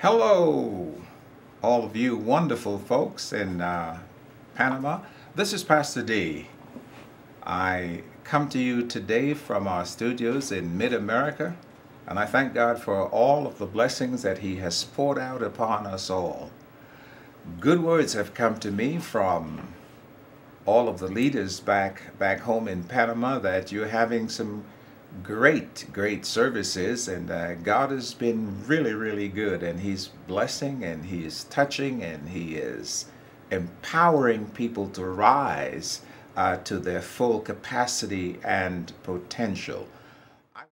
Hello, all of you wonderful folks in uh, Panama. This is Pastor D. I come to you today from our studios in Mid America, and I thank God for all of the blessings that He has poured out upon us all. Good words have come to me from all of the leaders back back home in Panama that you're having some great, great services, and uh, God has been really, really good, and He's blessing, and He is touching, and He is empowering people to rise uh, to their full capacity and potential.